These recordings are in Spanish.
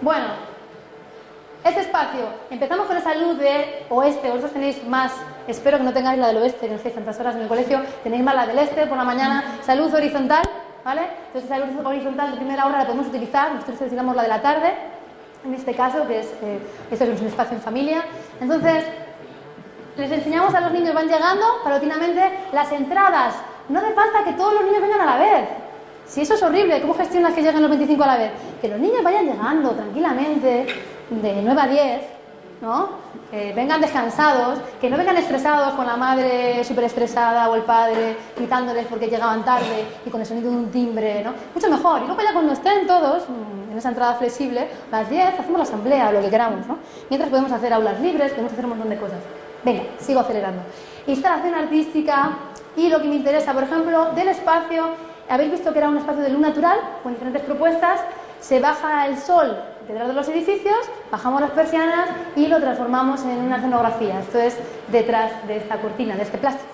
Bueno, este espacio, empezamos con esa luz de oeste, vosotros tenéis más, espero que no tengáis la del oeste, que no estéis tantas horas en el colegio, tenéis más la del este por la mañana, esa luz horizontal, ¿vale? Entonces esa luz horizontal de primera hora la podemos utilizar, nosotros utilizamos la de la tarde, en este caso, que es, eh, es un espacio en familia. Entonces, les enseñamos a los niños, van llegando paulatinamente las entradas. No hace falta que todos los niños vengan a la vez. Si eso es horrible, ¿cómo gestionas que lleguen los 25 a la vez? Que los niños vayan llegando tranquilamente, de 9 a 10, ¿no? Que vengan descansados, que no vengan estresados con la madre súper estresada o el padre gritándoles porque llegaban tarde y con el sonido de un timbre, ¿no? Mucho mejor. Y luego ya cuando estén todos mm, en esa entrada flexible, a las 10 hacemos la asamblea o lo que queramos, ¿no? Mientras podemos hacer aulas libres, podemos hacer un montón de cosas. Venga, sigo acelerando. Instalación artística y lo que me interesa, por ejemplo, del espacio, habéis visto que era un espacio de luz natural con diferentes propuestas, se baja el sol detrás de los edificios, bajamos las persianas y lo transformamos en una escenografía. Esto es detrás de esta cortina, de este plástico.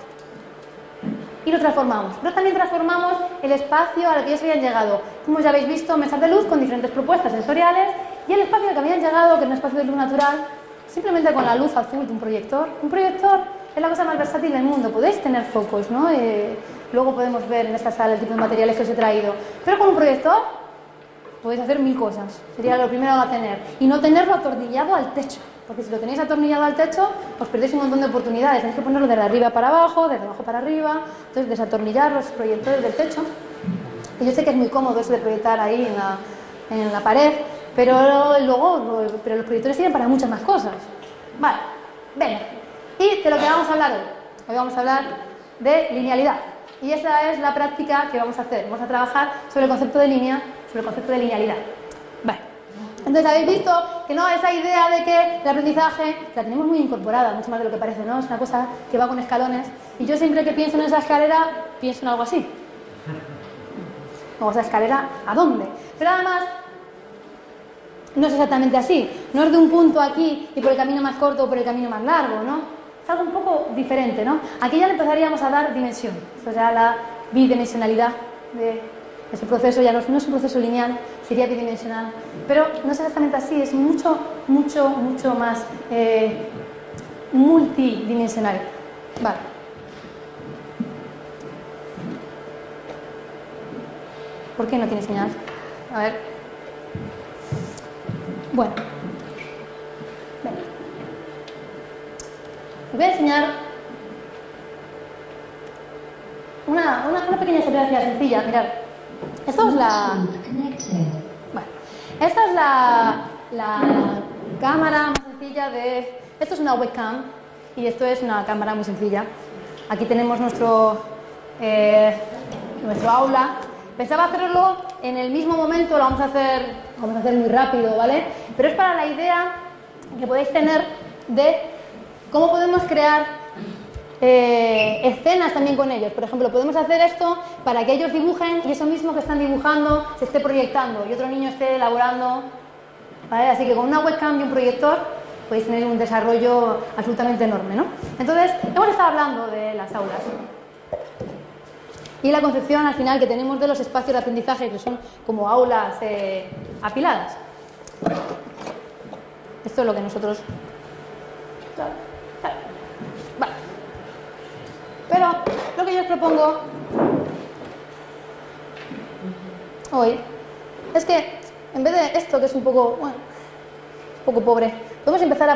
Y lo transformamos. Pero también transformamos el espacio al que ellos habían llegado. Como ya habéis visto, mesas de luz con diferentes propuestas sensoriales y el espacio al que habían llegado, que es un espacio de luz natural, simplemente con la luz azul de un proyector. Un proyector es la cosa más versátil del mundo. Podéis tener focos, ¿no? Eh, luego podemos ver en esta sala el tipo de materiales que os he traído. Pero con un proyector podéis hacer mil cosas. Sería lo primero a tener. Y no tenerlo atornillado al techo. Porque si lo tenéis atornillado al techo, os perdéis un montón de oportunidades. Tenéis que ponerlo de arriba para abajo, de abajo para arriba. Entonces, desatornillar los proyectores del techo. Y yo sé que es muy cómodo eso de proyectar ahí en la, en la pared, pero luego pero los proyectores sirven para muchas más cosas. Vale, venga. Y de lo que vamos a hablar hoy. Hoy vamos a hablar de linealidad. Y esa es la práctica que vamos a hacer. Vamos a trabajar sobre el concepto de línea sobre el concepto de linealidad. Vale. Entonces habéis visto que no, esa idea de que el aprendizaje la tenemos muy incorporada, mucho más de lo que parece, ¿no? Es una cosa que va con escalones. Y yo siempre que pienso en esa escalera, pienso en algo así. O esa escalera, ¿a dónde? Pero además, no es exactamente así. No es de un punto aquí y por el camino más corto o por el camino más largo, ¿no? Es algo un poco diferente, ¿no? Aquí ya le empezaríamos a dar dimensión. Esto ya la bidimensionalidad de ese proceso ya no, es un proceso lineal, sería bidimensional, pero no es exactamente así, es mucho, mucho, mucho más eh, multidimensional. Vale. ¿Por qué no tiene señal? A ver. Bueno. Voy a enseñar una, una, pequeña fotografía sencilla. Mirad. Esto es la. Bueno, esta es la, la cámara más sencilla de. Esto es una webcam y esto es una cámara muy sencilla. Aquí tenemos nuestro, eh, nuestro aula. Pensaba hacerlo en el mismo momento, lo vamos a hacer, vamos a hacer muy rápido, ¿vale? Pero es para la idea que podéis tener de cómo podemos crear eh, escenas también con ellos. Por ejemplo, podemos hacer esto para que ellos dibujen y eso mismo que están dibujando se esté proyectando y otro niño esté elaborando. Así que con una webcam y un proyector podéis tener un desarrollo absolutamente enorme. ¿no? Entonces, hemos estado hablando de las aulas y la concepción al final que tenemos de los espacios de aprendizaje que son como aulas eh, apiladas. Esto es lo que nosotros pero lo que yo os propongo hoy es que en vez de esto, que es un poco, poco pobre, podemos empezar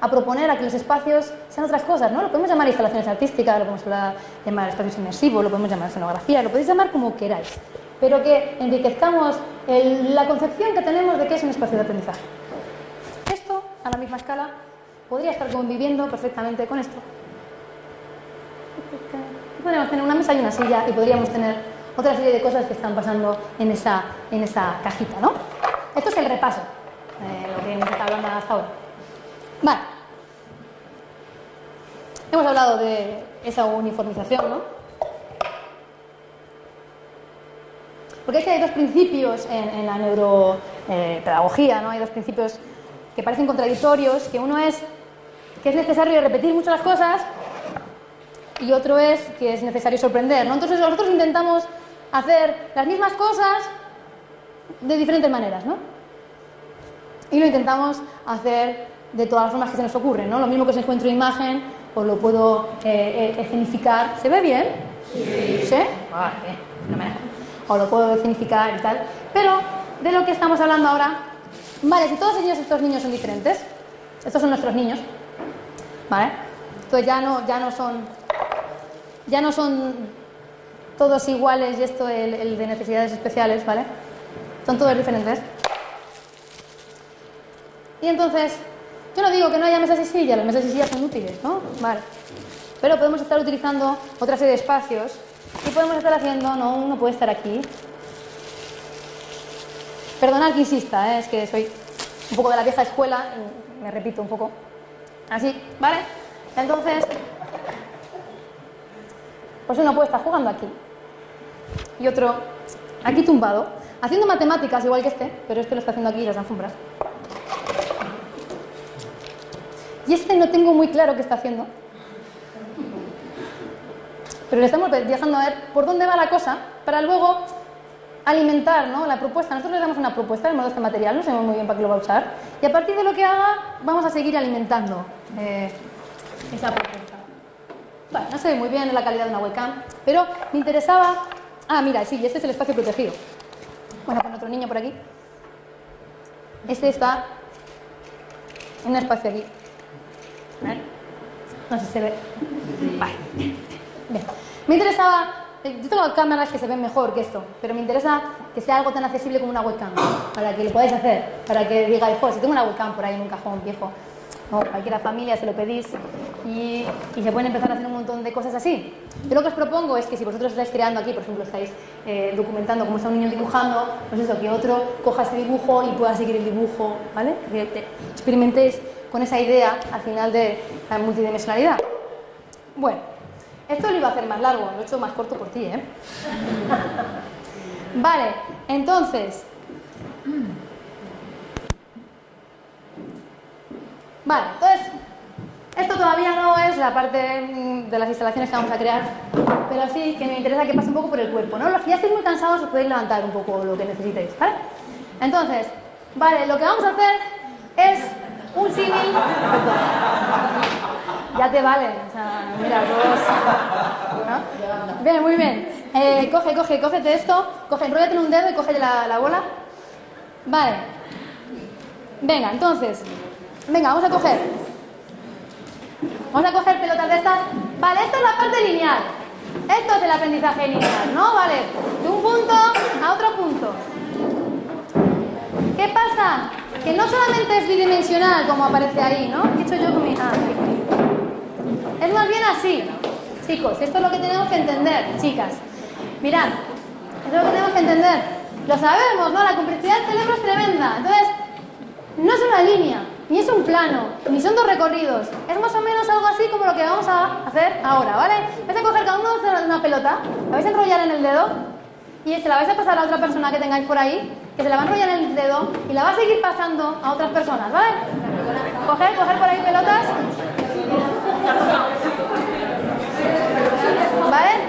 a, proponer a que los espacios sean otras cosas, ¿no? Lo podemos llamar instalaciones artísticas, lo podemos llamar espacios inmersivos, lo podemos llamar escenografía, lo podéis llamar como queráis, pero que enriquezcamos la concepción que tenemos de qué es un espacio de aprendizaje. Esto, a la misma escala, podría estar conviviendo perfectamente con esto. Podríamos tener una mesa y una silla y podríamos tener otra serie de cosas que están pasando en esa, en esa cajita, ¿no? Esto es el repaso, de lo que hemos estado hablando hasta ahora. Vale. Hemos hablado de esa uniformización, ¿no? Porque es que hay dos principios en, la neuropedagogía, ¿no? Hay dos principios que parecen contradictorios, que uno es que es necesario repetir mucho las cosas y otro es que es necesario sorprender. ¿no? Entonces nosotros intentamos hacer las mismas cosas de diferentes maneras. ¿no? y lo intentamos hacer de todas las formas que se nos ocurren, ¿no? Lo mismo que se encuentro imagen, o lo puedo eh, eh, escenificar. ¿Se ve bien? Sí. ¿Sí? Ah, bien, O lo puedo escenificar y tal. Pero de lo que estamos hablando ahora, vale, si todos ellos, estos niños son diferentes, estos son nuestros niños, ¿vale? Entonces ya no, ya no son, ya no son todos iguales y esto el, el de necesidades especiales, ¿vale? Son todos diferentes. Y entonces, yo no digo que no haya mesas y sillas, las mesas y sillas son útiles, ¿no? Vale. Pero podemos estar utilizando otra serie de espacios y podemos estar haciendo, no, uno puede estar aquí. Perdonad que insista, ¿eh? es que soy un poco de la vieja escuela y me repito un poco. Así, ¿vale? Entonces, pues uno puede estar jugando aquí y otro aquí tumbado, haciendo matemáticas igual que este, pero este lo está haciendo aquí las alfombras. Y este no tengo muy claro qué está haciendo. Pero le estamos dejando a ver por dónde va la cosa para luego alimentar ¿no? la propuesta. Nosotros le damos una propuesta modo este material, no sabemos muy bien para qué lo va a usar. Y a partir de lo que haga, vamos a seguir alimentando eh, esa propuesta. Bueno, no se ve muy bien la calidad de una webcam, pero me interesaba... Ah, mira, sí, este es el espacio protegido. Bueno, con otro niño por aquí. Este está en un espacio aquí. No sé si se ve. Vale. Bien. Me interesaba. Eh, yo tengo cámaras que se ven mejor que esto, pero me interesa que sea algo tan accesible como una webcam, para que lo podáis hacer, para que digáis, joder, si tengo una webcam por ahí en un cajón viejo, o cualquiera familia se lo pedís y, se pueden empezar a hacer un montón de cosas así. Yo lo que os propongo es que si vosotros estáis creando aquí, por ejemplo, estáis eh, documentando cómo está un niño dibujando, pues eso, que otro coja ese dibujo y pueda seguir el dibujo, ¿vale? Que experimentéis con esa idea al final de la multidimensionalidad. Bueno, esto lo iba a hacer más largo, lo he hecho más corto por ti, ¿eh? Vale, entonces... Vale, entonces, esto todavía no es la parte de las instalaciones que vamos a crear, pero sí que me interesa que pase un poco por el cuerpo, ¿no? Los que ya estéis muy cansados os podéis levantar un poco lo que necesitéis, ¿vale? Entonces, vale, lo que vamos a hacer es un símil. Ya te vale. O sea, mira, todos. Bien, muy bien. Eh, coge, coge, cógete esto. Coge, enróllate en un dedo y coge la bola. Vale. Venga, entonces. Venga, vamos a coger. Vamos a coger pelotas de estas. Vale, esto es la parte lineal. Esto es el aprendizaje lineal, ¿no? Vale. De un punto a otro punto. ¿Qué pasa? Que no solamente es bidimensional como aparece ahí, ¿no? ¿Qué he hecho yo con mi... Ah, es más bien así. Chicos, esto es lo que tenemos que entender, chicas. Mirad, esto es lo que tenemos que entender. Lo sabemos, ¿no? La complejidad del cerebro es tremenda. Entonces, no es una línea, ni es un plano, ni son dos recorridos. Es más o menos algo así como lo que vamos a hacer ahora, ¿vale? Vais a coger cada uno de una pelota, la vais a enrollar en el dedo y se la vais a pasar a otra persona que tengáis por ahí que se la va a enrollar en el dedo y la va a seguir pasando a otras personas, ¿vale? Coger, coger por ahí pelotas. Vale,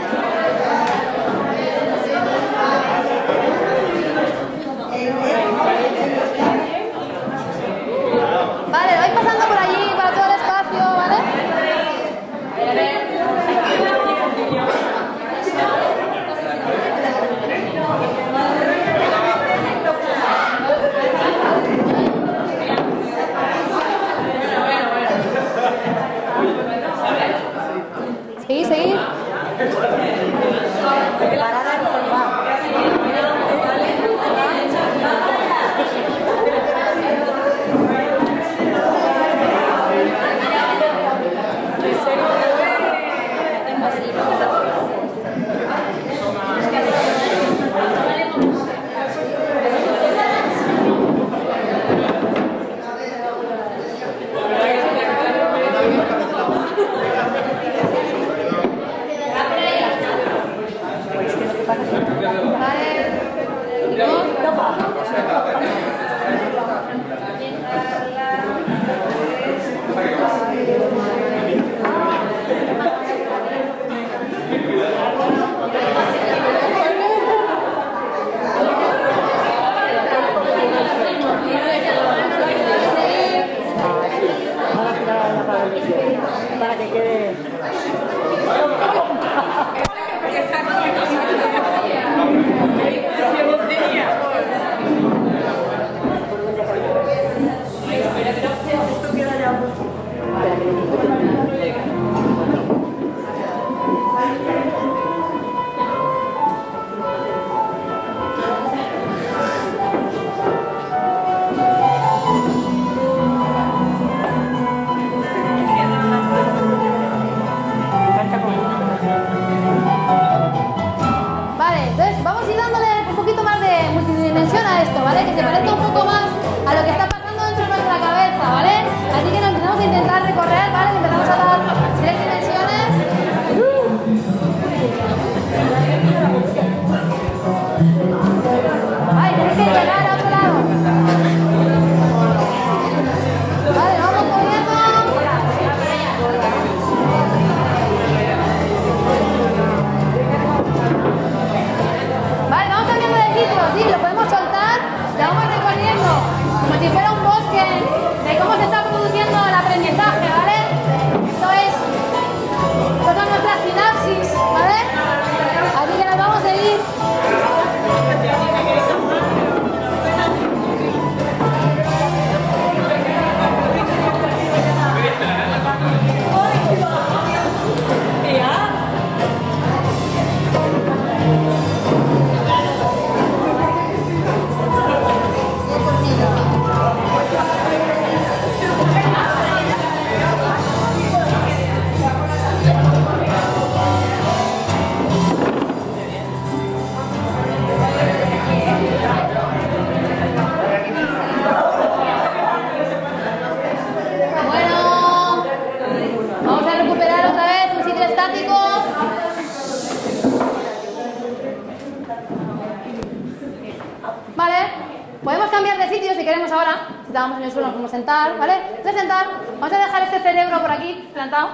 sentar, vamos a dejar este cerebro por aquí plantado,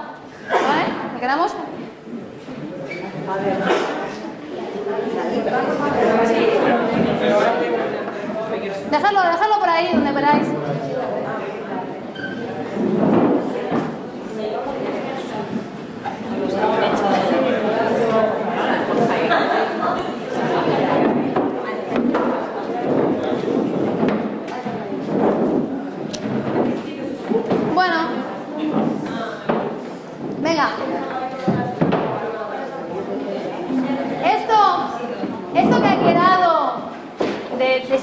¿vale? ¿Me quedamos? Dejadlo, dejadlo por ahí donde veráis. Bueno, venga. Esto, esto que ha quedado de, de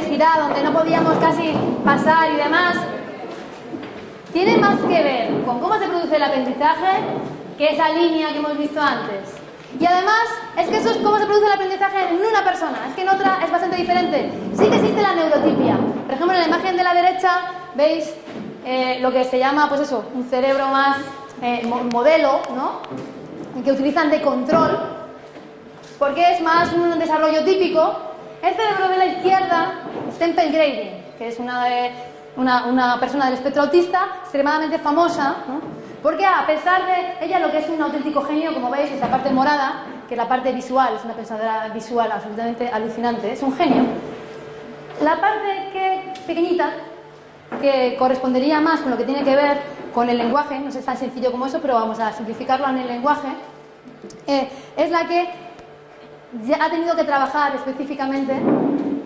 complejidad, donde no podíamos casi pasar y demás, tiene más que ver con cómo se produce el aprendizaje que esa línea que hemos visto antes. Y además, es que eso es cómo se produce el aprendizaje en una persona, es que en otra es bastante diferente. Sí que existe la neurotipia. Por ejemplo, en la imagen de la derecha veis eh, lo que se llama, pues eso, un cerebro más eh, mo- modelo, ¿no? Que utilizan de control, porque es más un desarrollo típico. El cerebro de la izquierda Temple Grady, que es una, de- una, persona del espectro autista extremadamente famosa, ¿no? porque a pesar de ella lo que es un auténtico genio, como veis, es la parte morada, que es la parte visual, es una pensadora visual absolutamente alucinante, es un genio. La parte que pequeñita, que correspondería más con lo que tiene que ver con el lenguaje, no es tan sencillo como eso, pero vamos a simplificarlo en el lenguaje, eh, es la que ha tenido que trabajar específicamente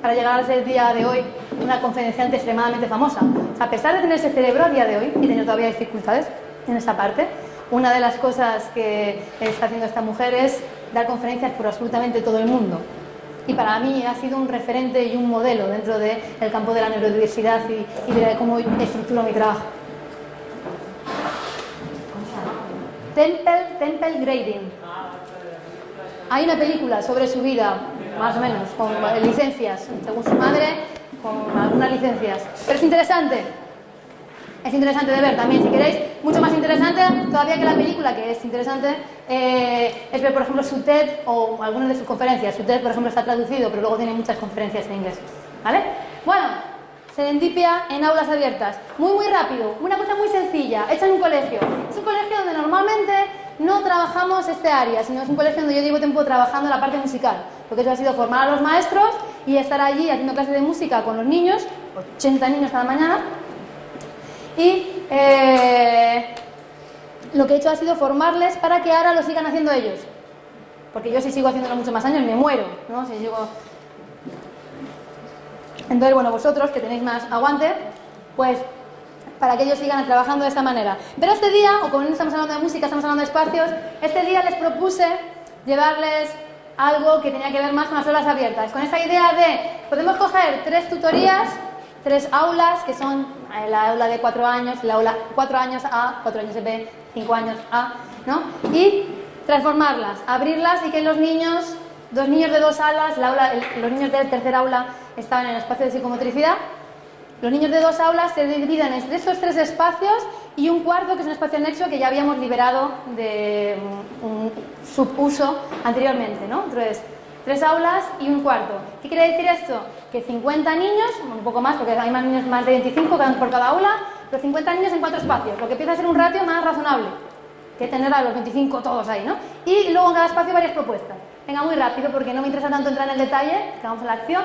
para llegar a ser día de hoy una conferenciante extremadamente famosa. O sea, a pesar de tener ese cerebro a día de hoy y tener todavía dificultades en esa parte, una de las cosas que está haciendo esta mujer es dar conferencias por absolutamente todo el mundo. Y para mí ha sido un referente y un modelo dentro del campo de la neurodiversidad y, y de cómo estructuro mi trabajo. Temple, Temple Grading. Hay una película sobre su vida, más o menos, con licencias, según su madre, con algunas licencias. Pero es interesante. Es interesante de ver también, si queréis, mucho más interesante todavía que la película, que es interesante, eh, es ver, por ejemplo, su TED o algunas de sus conferencias. Su TED, por ejemplo, está traducido, pero luego tiene muchas conferencias en inglés. ¿Vale? Bueno, serendipia en aulas abiertas. Muy, muy rápido. Una cosa muy sencilla, hecha en un colegio. Es un colegio donde normalmente no trabajamos este área, sino es un colegio donde yo llevo tiempo trabajando la parte musical. Lo que he hecho ha sido formar a los maestros y estar allí haciendo clases de música con los niños, 80 niños cada mañana. Y eh, lo que he hecho ha sido formarles para que ahora lo sigan haciendo ellos. Porque yo si sigo haciéndolo muchos más años me muero, ¿no? Si sigo... Entonces, bueno, vosotros que tenéis más aguante, pues para que ellos sigan trabajando de esta manera. Pero este día, o como estamos hablando de música, estamos hablando de espacios, este día les propuse llevarles algo que tenía que ver más con las aulas abiertas. Con esta idea de, podemos coger tres tutorías, tres aulas, que son eh, la aula de cuatro años, la aula cuatro años A, cuatro años B, cinco años A, ¿no? Y transformarlas, abrirlas y que los niños dos niños de dos aulas, la aula- los niños del tercer aula estaban en el espacio de psicomotricidad. Los niños de dos aulas se dividen entre estos tres espacios y un cuarto que es un espacio anexo que ya habíamos liberado de mm, un subuso anteriormente, ¿no? Entonces, tres aulas y un cuarto. ¿Qué quiere decir esto? Que 50 niños, un poco más porque hay más niños más de 25 que van por cada aula, pero 50 niños en cuatro espacios, lo que empieza a ser un ratio más razonable que tener a los 25 todos ahí, ¿no? Y luego en cada espacio varias propuestas. Venga, muy rápido porque no me interesa tanto entrar en el detalle, que vamos a la acción,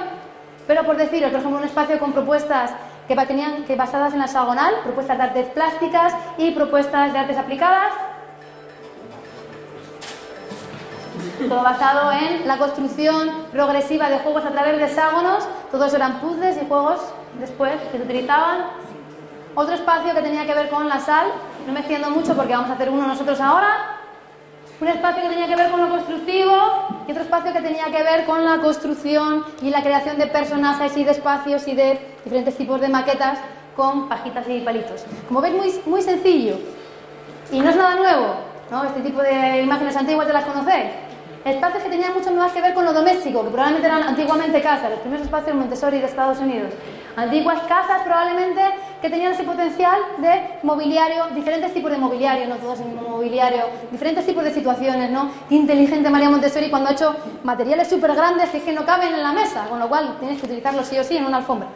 pero por deciros, por ejemplo, un espacio con propuestas que tenían que basadas en la hexagonal, propuestas de artes plásticas y propuestas de artes aplicadas. Todo basado en la construcción progresiva de juegos a través de hexágonos. Todos eran puzzles y juegos después que se utilizaban. Otro espacio que tenía que ver con la sal, no me extiendo mucho porque vamos a hacer uno nosotros ahora. Un espacio que tenía que ver con lo constructivo y otro espacio que tenía que ver con la construcción y la creación de personajes y de espacios y de diferentes tipos de maquetas con pajitas y palitos. Como veis, muy, muy sencillo. Y no es nada nuevo, ¿no? Este tipo de imágenes antiguas ya las conocéis. Espacios que tenían mucho más que ver con lo doméstico, que probablemente eran antiguamente casas, los primeros espacios Montessori de Estados Unidos. Antiguas casas probablemente que tenían ese potencial de mobiliario, diferentes tipos de mobiliario, no todos en mobiliario, diferentes tipos de situaciones, ¿no? Qué inteligente María Montessori cuando ha hecho materiales súper grandes que que no caben en la mesa, con lo cual tienes que utilizarlos sí o sí en una alfombra.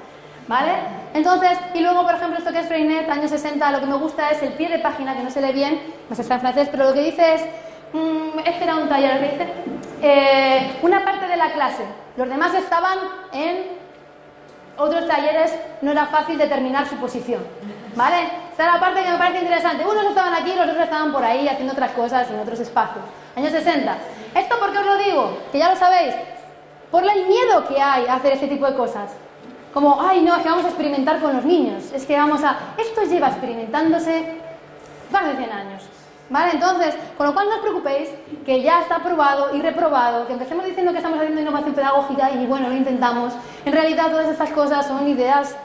¿Vale? Entonces, y luego, por ejemplo, esto que es Freinet, años 60, lo que me gusta es el pie de página, que no se lee bien, no sé está en francés, pero lo que dice es, este era un taller, ¿qué dice? Eh, una parte de la clase, los demás estaban en otros talleres, no era fácil determinar su posición, ¿vale? Esta es la parte que me parece interesante. Unos estaban aquí, los otros estaban por ahí haciendo otras cosas en otros espacios. Años 60. ¿Esto por qué os lo digo? Que ya lo sabéis. Por el miedo que hay a hacer este tipo de cosas. Como, ay, no, es que vamos a experimentar con los niños. Es que vamos a... Esto lleva experimentándose más de 100 años. ¿Vale? Entonces, con lo cual no os preocupéis, que ya está aprobado y reprobado, que empecemos diciendo que estamos haciendo innovación pedagógica y bueno, lo intentamos. En realidad todas estas cosas son ideas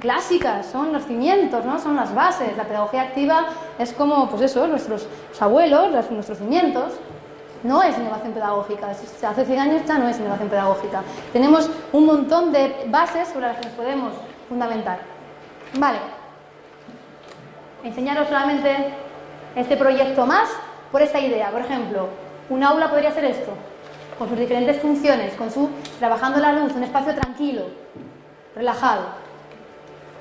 clásicas, son los cimientos, ¿no? Son las bases. La pedagogía activa es como, pues eso, nuestros los abuelos, los- nuestros cimientos. No es innovación pedagógica, hace 100 años ya no es innovación pedagógica. Tenemos un montón de bases sobre las que nos podemos fundamentar. Vale. Enseñaros solamente este proyecto más por esta idea. Por ejemplo, un aula podría ser esto, con sus diferentes funciones, con su trabajando la luz, un espacio tranquilo, relajado.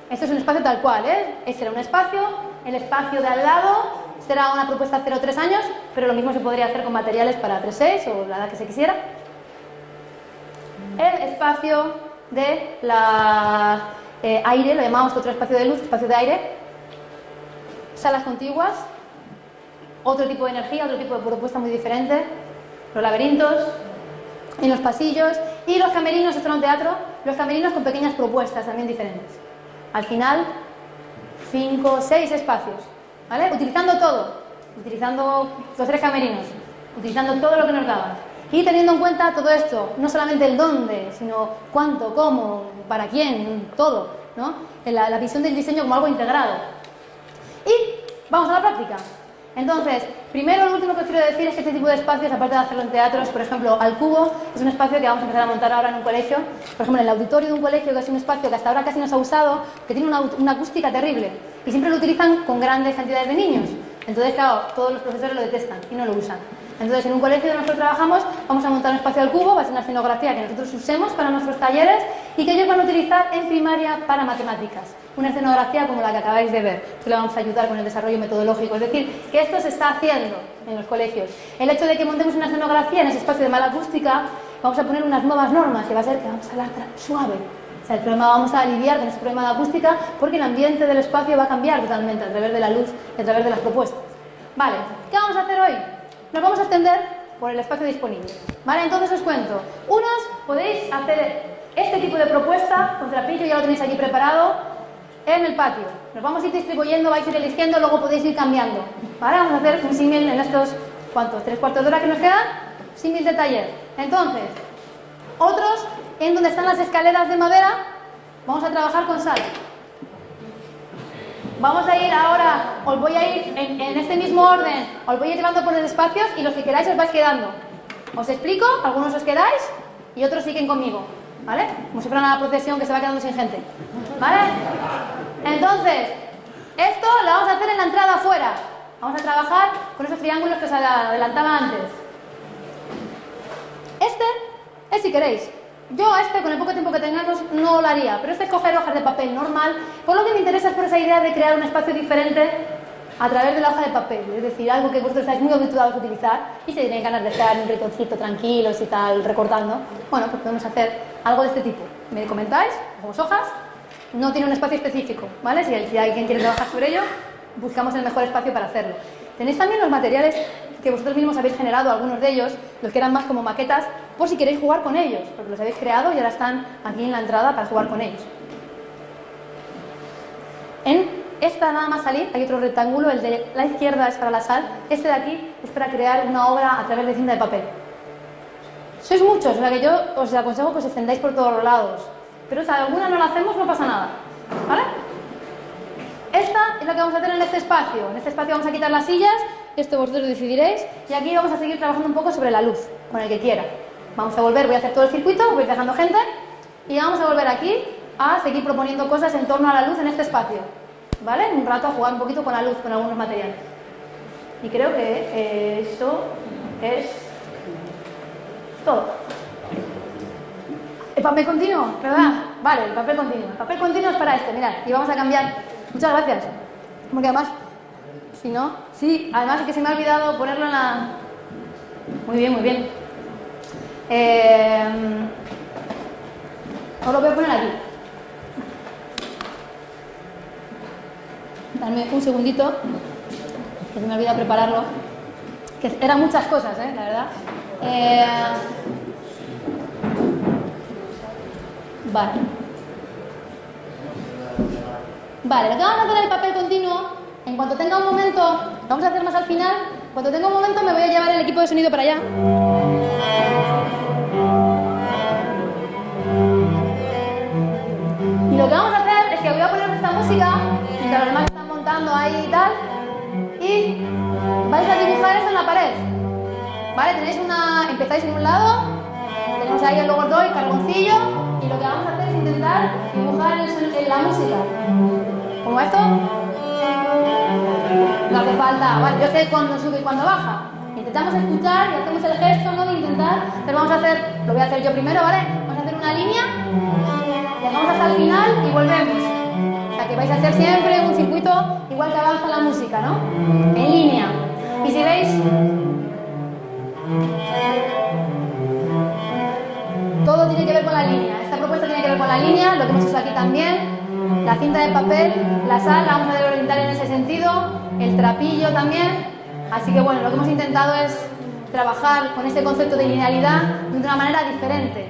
Esto es un espacio tal cual, ¿eh? Este era un espacio, el espacio de al lado será una propuesta 0-3 años, pero lo mismo se podría hacer con materiales para 3-6 o la edad que se quisiera. El espacio de la eh, aire, lo llamamos otro espacio de luz, espacio de aire. Salas contiguas, otro tipo de energía, otro tipo de propuesta muy diferente. Los laberintos, en los pasillos y los camerinos, esto era un teatro, los camerinos con pequeñas propuestas también diferentes. Al final, cinco, seis espacios, ¿vale? Utilizando todo, utilizando los tres camerinos, utilizando todo lo que nos daban. Y teniendo en cuenta todo esto, no solamente el dónde, sino cuánto, cómo, para quién, todo, ¿no? La, la visión del diseño como algo integrado. Y vamos a la práctica. Entonces, primero lo último que quiero decir es que este tipo de espacios, aparte de hacerlo en teatros, por ejemplo, al cubo, es un espacio que vamos a empezar a montar ahora en un colegio. Por ejemplo, en el auditorio de un colegio, que es un espacio que hasta ahora casi no se ha usado, que tiene una, una acústica terrible. Y siempre lo utilizan con grandes cantidades de niños. Entonces, claro, todos los profesores lo detestan y no lo usan. Entonces, en un colegio donde nosotros trabajamos, vamos a montar un espacio al cubo, va a ser una escenografía que nosotros usemos para nuestros talleres y que ellos van a utilizar en primaria para matemáticas. Una escenografía como la que acabáis de ver, que le vamos a ayudar con el desarrollo metodológico. Es decir, que esto se está haciendo en los colegios. El hecho de que montemos una escenografía en ese espacio de mala acústica, vamos a poner unas nuevas normas, que va a ser que vamos a hablar suave. O sea, el problema vamos a aliviar con ese problema de acústica porque el ambiente del espacio va a cambiar totalmente a través de la luz y a través de las propuestas. Vale, ¿qué vamos a hacer hoy? Nos vamos a extender por el espacio disponible. Vale, entonces os cuento. Unos podéis hacer este tipo de propuesta con trapillo, ya lo tenéis aquí preparado, en el patio. Nos vamos a ir distribuyendo, vais a ir eligiendo, luego podéis ir cambiando. Vamos a hacer un símil en estos, ¿cuántos? ¿Tres cuartos de hora que nos quedan? Símil de taller. Entonces, otros en donde están las escaleras de madera, vamos a trabajar con sal. Vamos a ir ahora, os voy a ir en, en este mismo orden, os voy a ir llevando por los espacios y los que queráis os vais quedando. Os explico, algunos os quedáis y otros siguen conmigo, ¿vale? Como si fuera una procesión que se va quedando sin gente, ¿vale? Entonces, esto lo vamos a hacer en la entrada afuera. Vamos a trabajar con esos triángulos que os adelantaba antes. Este es si queréis. Yo este, con el poco tiempo que tengamos, no lo haría, pero este es coger hojas de papel normal. Por lo que me interesa es por esa idea de crear un espacio diferente a través de la hoja de papel, es decir, algo que vosotros estáis muy habituados a utilizar y si tenéis ganas de estar en un ritoncito tranquilos y tal, recortando, bueno, pues podemos hacer algo de este tipo. Me comentáis, cogemos hojas, no tiene un espacio específico, ¿vale? Si alguien quiere trabajar sobre ello, buscamos el mejor espacio para hacerlo. Tenéis también los materiales que vosotros mismos habéis generado, algunos de ellos, los que eran más como maquetas, por si queréis jugar con ellos, porque los habéis creado y ahora están aquí en la entrada para jugar con ellos. En esta nada más salir, hay otro rectángulo, el de la izquierda es para la sal, este de aquí es para crear una obra a través de cinta de papel. Sois muchos, o sea que yo os aconsejo que os extendáis por todos los lados, pero si alguna no la hacemos no pasa nada, ¿vale? Esta es la que vamos a hacer en este espacio. En este espacio vamos a quitar las sillas, esto vosotros decidiréis, y aquí vamos a seguir trabajando un poco sobre la luz, con el que quiera. Vamos a volver, voy a hacer todo el circuito, voy dejando gente, y vamos a volver aquí a seguir proponiendo cosas en torno a la luz en este espacio. ¿Vale? Un rato a jugar un poquito con la luz, con algunos materiales. Y creo que eh, eso es todo. El papel continuo, ¿verdad? Vale, el papel continuo. El papel continuo es para este, mirad, y vamos a cambiar. Muchas gracias. Porque además, si no, sí, además es que se me ha olvidado ponerlo en la. Muy bien, muy bien. Eh... Os lo voy a poner aquí. Dame un segundito, que se me olvida prepararlo. Que eran muchas cosas, ¿eh? la verdad. Eh... Vale. Vale, lo que vamos a hacer el papel continuo, en cuanto tenga un momento, vamos a hacer más al final, cuando tenga un momento me voy a llevar el equipo de sonido para allá. Y lo que vamos a hacer es que voy a poner esta música, mientras los demás ahí y tal, y vais a dibujar esto en la pared. ¿Vale? Tenéis una. Empezáis en un lado, tenemos ahí el logo el carboncillo, y lo que vamos a hacer es intentar dibujar en la música. ¿Como esto? No hace falta. Yo sé cuándo sube y cuándo baja. Intentamos escuchar y hacemos el gesto ¿no? de intentar, pero vamos a hacer, lo voy a hacer yo primero, ¿vale? Vamos a hacer una línea, dejamos hasta el final y volvemos. Que vais a hacer siempre un circuito igual que avanza la música, ¿no? En línea. Y si veis, todo tiene que ver con la línea. Esta propuesta tiene que ver con la línea, lo que hemos hecho aquí también. La cinta de papel, la sal, la vamos a orientar en ese sentido, el trapillo también. Así que bueno, lo que hemos intentado es trabajar con este concepto de linealidad de una manera diferente.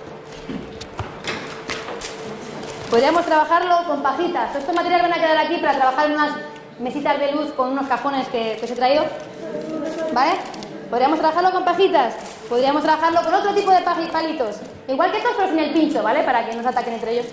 Podríamos trabajarlo con pajitas. Estos materiales van a quedar aquí para trabajar en unas mesitas de luz con unos cajones que, que os he traído. ¿Vale? Podríamos trabajarlo con pajitas. Podríamos trabajarlo con otro tipo de palitos. Igual que estos, pero sin el pincho, ¿vale? Para que no se ataquen entre ellos.